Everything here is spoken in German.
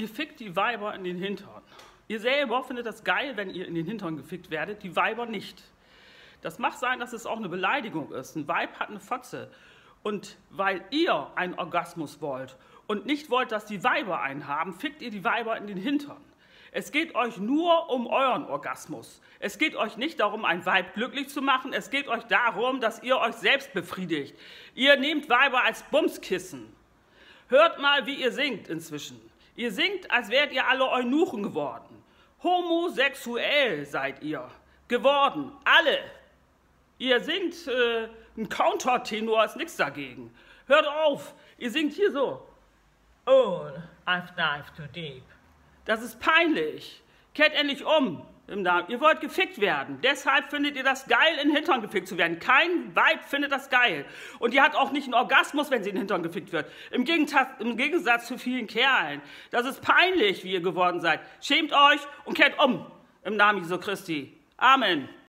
Ihr fickt die Weiber in den Hintern. Ihr selber findet das geil, wenn ihr in den Hintern gefickt werdet, die Weiber nicht. Das mag sein, dass es auch eine Beleidigung ist. Ein Weib hat eine Fotze. Und weil ihr einen Orgasmus wollt und nicht wollt, dass die Weiber einen haben, fickt ihr die Weiber in den Hintern. Es geht euch nur um euren Orgasmus. Es geht euch nicht darum, ein Weib glücklich zu machen. Es geht euch darum, dass ihr euch selbst befriedigt. Ihr nehmt Weiber als Bumskissen. Hört mal, wie ihr singt inzwischen. Ihr singt, als wärt ihr alle Eunuchen geworden. Homosexuell seid ihr geworden, alle. Ihr singt äh, ein Countertenor, ist nichts dagegen. Hört auf, ihr singt hier so. Oh, I've dived too deep. Das ist peinlich. Kehrt endlich um. Ihr wollt gefickt werden. Deshalb findet ihr das geil, in den Hintern gefickt zu werden. Kein Weib findet das geil. Und die hat auch nicht einen Orgasmus, wenn sie in den Hintern gefickt wird. Im Gegensatz, Im Gegensatz zu vielen Kerlen. Das ist peinlich, wie ihr geworden seid. Schämt euch und kehrt um. Im Namen Jesu Christi. Amen.